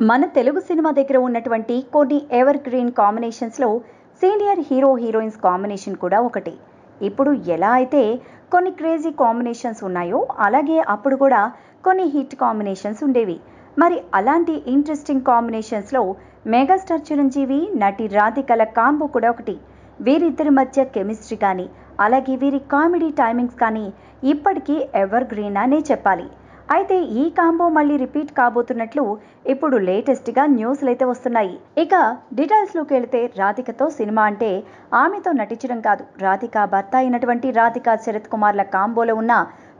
మన తెలుగు సినిమా దగ్గర ఉన్నటువంటి కొన్ని ఎవర్ గ్రీన్ కాంబినేషన్స్లో సీనియర్ హీరో హీరోయిన్స్ కాంబినేషన్ కూడా ఒకటి. ఇప్పుడు ఎలా అయితే కొన్ని క్రేజీ కాంబినేషన్స్ ఉన్నాయో అలాగే అప్పుడు కూడా కొన్ని హిట్ కాంబినేషన్స్ ఉండేవి. మరి అలాంటి ఇంట్రెస్టింగ్ కాంబినేషన్స్లో మెగాస్టార్ చిరంజీవి నటి రాధికల కాంబో కూడా ఒకటి. వీరిద్దరి మధ్య కెమిస్ట్రీ కానీ అలాగే వీరి కామెడీ టైమింగ్స్ కానీ ఇప్పటికీ ఎవర్ గ్రీన్ అనే చెప్పాలి. అయితే ఈ కాంబో మళ్ళీ రిపీట్ కాబోతున్నట్లు ఇప్పుడు లేటెస్ట్గా న్యూస్లు అయితే వస్తున్నాయి. ఇక డీటెయిల్స్లోకి వెళితే రాధికతో సినిమా అంటే ఆమెతో నటించడం కాదు. రాధిక భర్త అయినటువంటి రాధిక శరత్ కుమార్ల కాంబోలో ఉన్న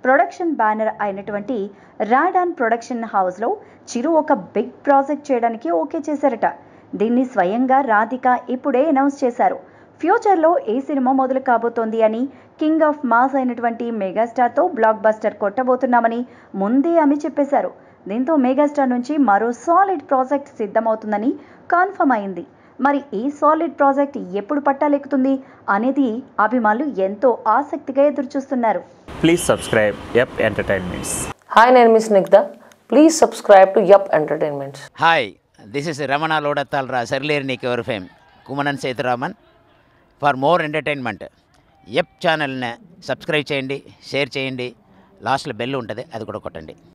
ప్రొడక్షన్ బ్యానర్ అయినటువంటి రాడాన్ ప్రొడక్షన్ హౌస్లో చిరు ఒక బిగ్ ప్రాజెక్ట్ చేయడానికి ఓకే చేశారట. దీన్ని స్వయంగా రాధిక ఇప్పుడే అనౌన్స్ చేశారు. ఫ్యూచర్లో ఏ సినిమా మొదలు కాబోతోంది అని కింగ్ ఆఫ్ మాస్ అయినటువంటి మెగాస్టార్తో బ్లాక్ బస్టర్ కొట్టబోతున్నామని ముందే ఆమె చెప్పేశారు దీంతో మెగాస్టార్ నుంచి మరో సాలిడ్ ప్రాజెక్ట్ సిద్ధమవుతుందని కన్ఫర్మ్ అయింది మరి ఈ సాలిడ్ ప్రాజెక్ట్ ఎప్పుడు పట్టాలెక్కుతుంది అనేది అభిమానులు ఎంతో ఆసక్తిగా ఎదురుచూస్తున్నారు Please subscribe Yep Entertainments. Hi, name is Nigda. Please subscribe to Yup Entertainments. Hi this is Ramana లోడత్తాల్రా Sarileru Neekevvaru fame Kumanan Sethuraman for more entertainment. Yup ఛానల్ని సబ్స్క్రైబ్ చేయండి షేర్ చేయండి. లాస్ట్లో బెల్ ఉంటుంది అది కూడా కొట్టండి.